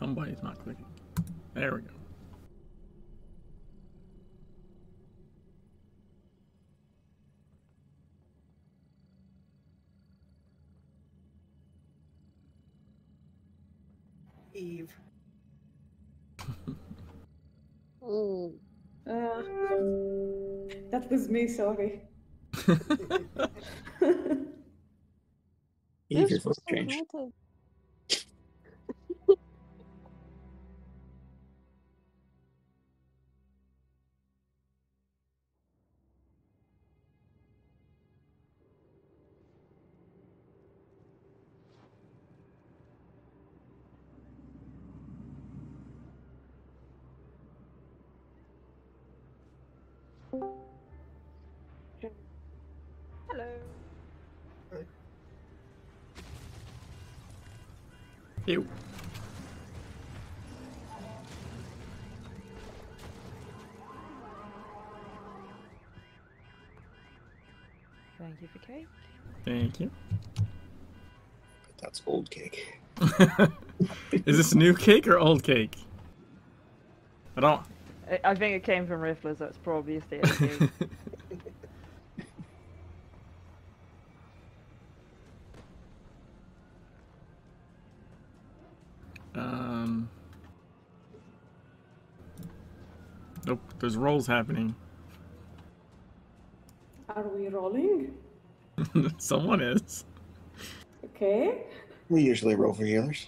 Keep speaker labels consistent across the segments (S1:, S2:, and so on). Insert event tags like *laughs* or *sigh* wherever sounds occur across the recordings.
S1: Somebody's not clicking. There we go.
S2: Eve.
S3: Mm. *laughs*
S4: Uh, that was me, sorry. *laughs*
S5: Eve,
S3: This
S5: your voice
S3: was
S6: Hello.
S1: Ew.
S6: Thank you for cake.
S1: Thank you.
S5: That's old cake. *laughs*
S1: Is this new cake or old cake? I don't.
S6: I, I think it came from Rifla, so it's probably a state of cake.
S1: um. Nope. There's rolls happening.
S4: Are we rolling? *laughs*
S1: Someone is.
S4: Okay.
S5: We usually roll for healers.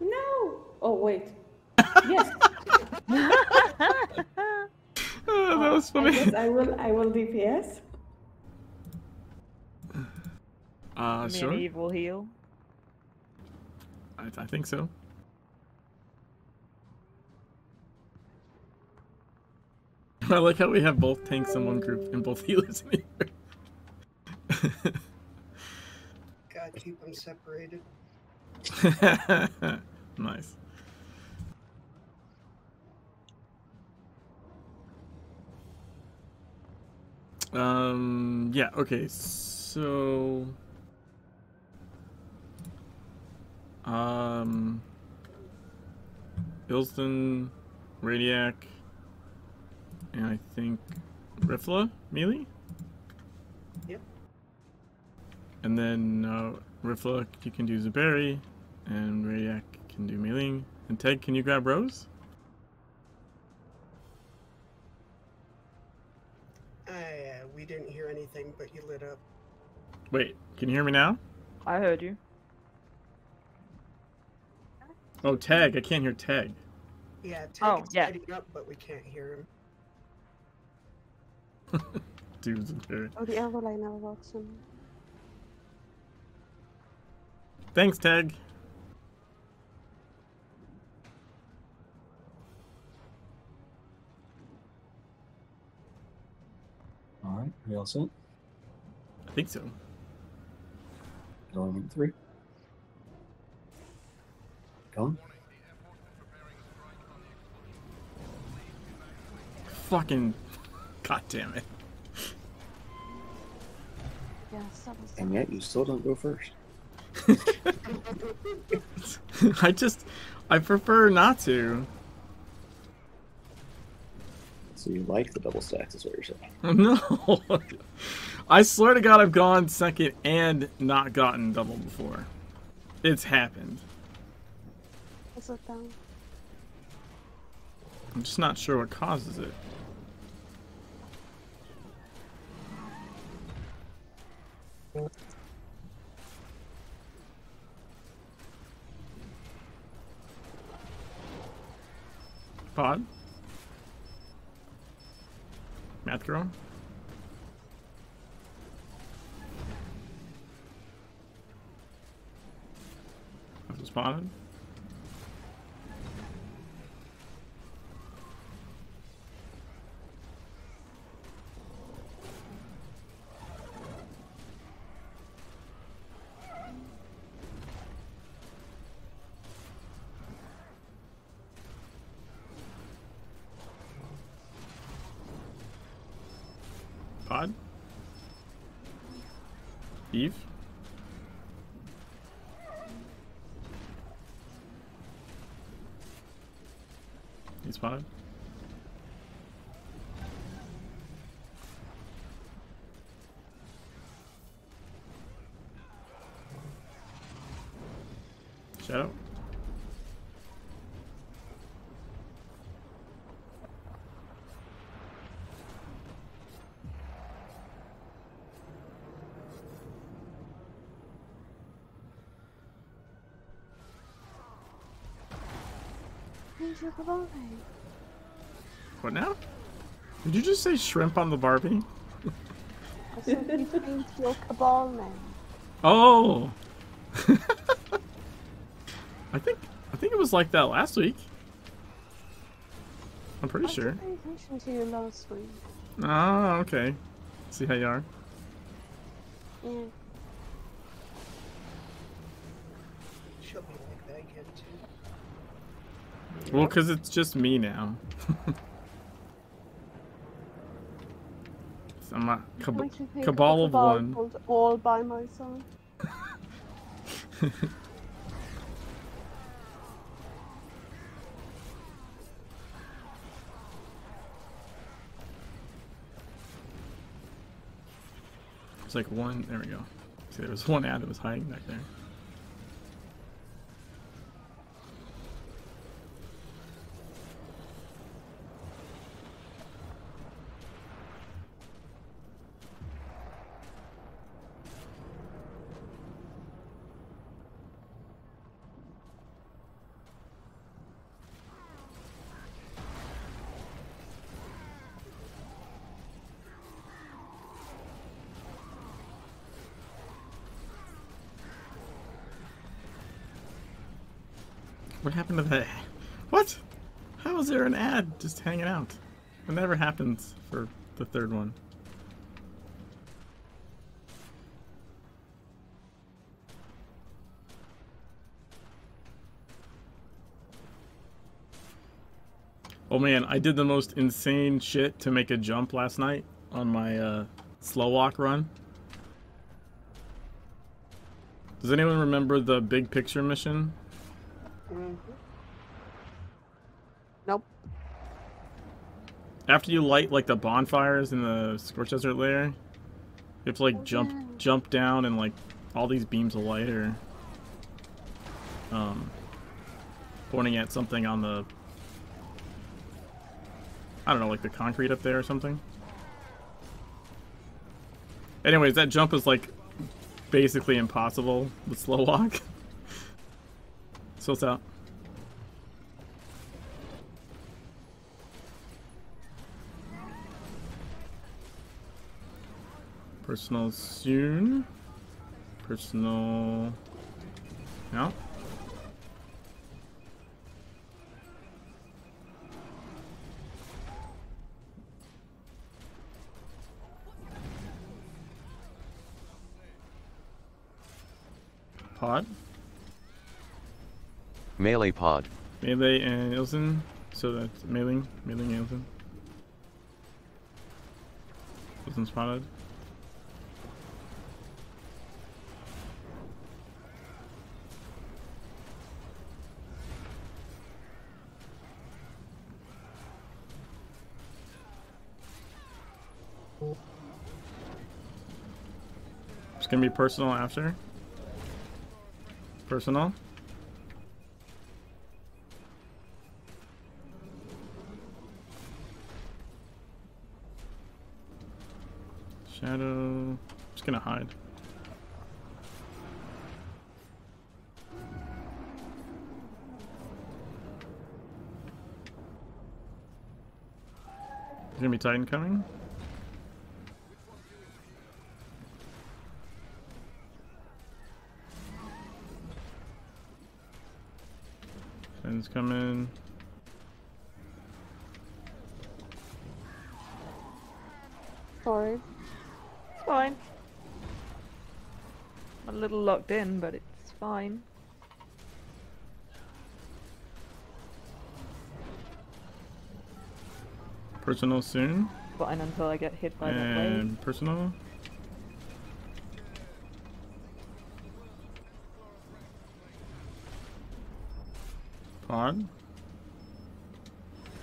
S4: No. Oh wait. Yes. *laughs*
S1: Oh, that was
S4: I
S1: funny.
S4: guess I will. I will DPS.
S1: Uh,
S6: Me
S1: sure.
S6: and Eve will heal.
S1: I, I think so. *laughs* I like how we have both tanks in one group and both *laughs* healers in the
S2: Gotta keep them separated.
S1: nice. Um. Yeah. Okay. So. Um. Ilston, Radiac, and I think Rifla, melee?
S2: Yep.
S1: And then uh, Rifla, you can do Zaberi, and Radiac can do melee. And Ted, can you grab Rose?
S2: We didn't hear anything, but you lit up.
S1: Wait, can you hear me now?
S6: I heard you.
S1: Oh, Tag, I can't hear Tag.
S2: Yeah,
S6: Oh,
S2: Tag is
S6: yeah.
S2: lighting up, but we can't hear him. *laughs*
S1: Do Zaberi.
S3: Oh, the Everline never works. in-
S1: Thanks, Tag.
S5: All right, we all set?
S1: I think so.
S5: Element three. Gone.
S1: Fucking. God damn it.
S3: Yes, that was
S5: And yet you still don't go first. *laughs*
S1: I just. I prefer not to.
S5: So you like the double stacks, is what you're saying. *laughs*
S1: No. I swear to God, I've gone second and not gotten double before. It's happened.
S3: Is it down?
S1: I'm just not sure what causes it. Pod? Girl? Have you Eve. He's fine.
S3: Where's your Barbie?
S1: What now? Did you just say shrimp on the Barbie?
S3: I said you *laughs* paint your cabal name.
S1: Oh. *laughs* I think I think it was like that last week. I'm pretty
S3: I
S1: sure.
S3: attention to you last week.
S1: Oh, okay. See how you are.
S3: Yeah.
S2: She'll be like that again too.
S1: Well, because it's just me now. *laughs* I'm a cab- cabal of one.
S3: all by myself.
S1: It's like one. There we go. See, there was one ad that was hiding back there. What happened to that? What? How is there an ad just hanging out? It never happens for the third one. Oh man, I did the most insane shit to make a jump last night on my uh, slow walk run. Does anyone remember the big picture mission?
S3: Mm-hmm. Nope.
S1: After you light like the bonfires in the scorched desert layer, you have to like jump jump down and like all these beams of light are um pointing at something on the I don't know, like the concrete up there or something. Anyways, that jump is like basically impossible with slow walk. *laughs* so it's out. Personal soon. Personal. No. Pod.
S7: Melee pod.
S1: Melee and Ilsen. So that's mailing, mailing Ilsen. Ilsen spotted. It's gonna be personal after. Personal. Shadow. Just gonna hide. There's gonna be Titan coming. Titan's coming.
S3: Sorry.
S6: It's fine. I'm a little locked in, but it's fine.
S1: Personal soon.
S6: Fine until I get hit by that wave.
S1: And personal. Pod.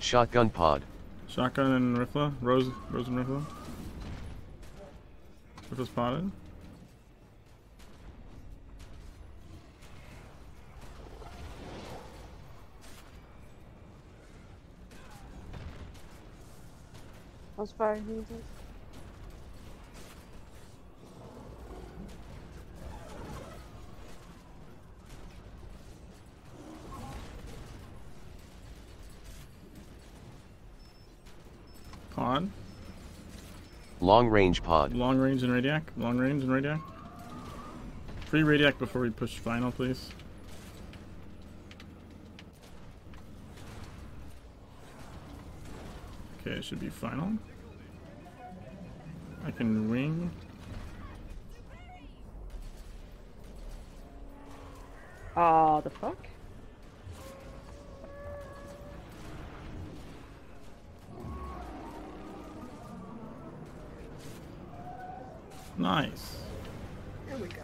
S7: Shotgun pod.
S1: Shotgun and Rifla. Rose, Rose and Rifla. Rifla spotted.
S3: I was very needed.
S1: Pod.
S7: Long range pod.
S1: Long range and Radiac. Long range and Radiac. Free Radiac before we push final, please. Okay, it should be final. I can wing.
S6: Ah, the fuck?
S1: Nice.
S2: There we go.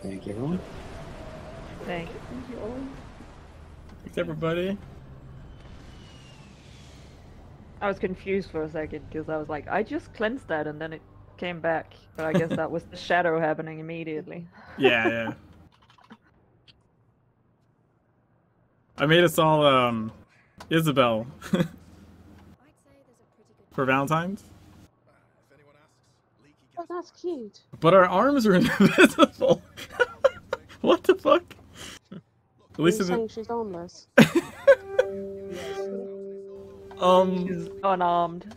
S5: Thank you, everyone.
S6: Thank you.
S4: Thank you all.
S1: Thanks, everybody.
S6: I was confused for a second because I was like, I just cleansed that and then it came back. But I guess that was the *laughs* shadow happening immediately.
S1: Yeah, yeah. *laughs* I made us all um Isabel *laughs* for Valentine's.
S3: That's cute.
S1: But our arms are *laughs* invisible. *laughs* what the fuck? At
S3: Are
S1: least
S3: you
S1: in
S3: saying she's armless? *laughs*
S1: um
S6: She's unarmed.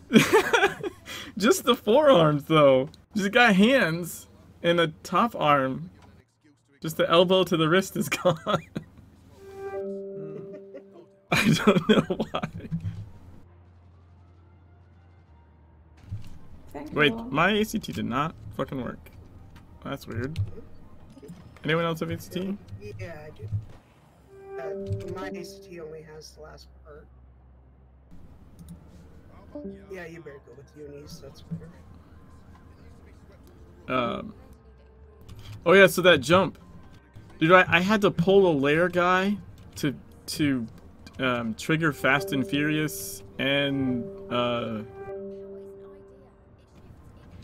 S1: just the forearms though. She's got hands and a top arm. Just the elbow to the wrist is gone. I don't know why.
S4: Thank
S1: Wait,
S4: you
S1: my ACT did not fucking work. That's weird. Anyone else have ACT?
S2: Yeah, I do. Uh, my ACT only has the last part. Yeah, you better go with unis. That's better.
S1: Um. Oh yeah, so that jump, dude. I, I had to pull a layer guy to to um, trigger Fast and Furious and uh,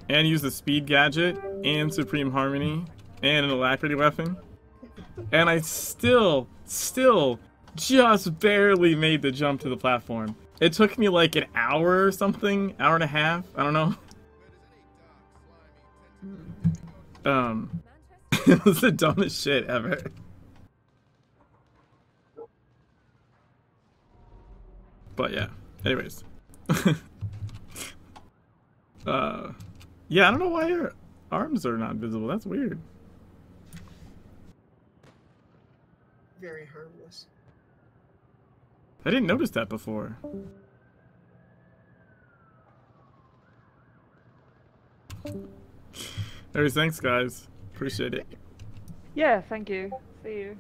S1: and use the speed gadget and Supreme Harmony and an alacrity weapon, and I still still just barely made the jump to the platform. It took me like an hour or something, hour and a half. I don't know. Um, *laughs* it was the dumbest shit ever. But yeah, anyways. *laughs* uh, yeah, I don't know why your arms are not visible. That's weird.
S2: Very harmless.
S1: I didn't notice that before. Anyways, thanks guys. Appreciate it.
S6: Yeah, thank you. See you.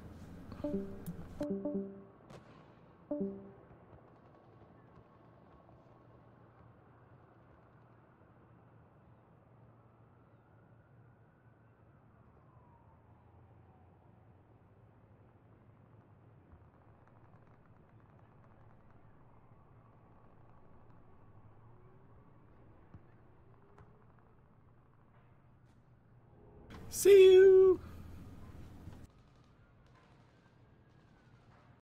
S1: See you.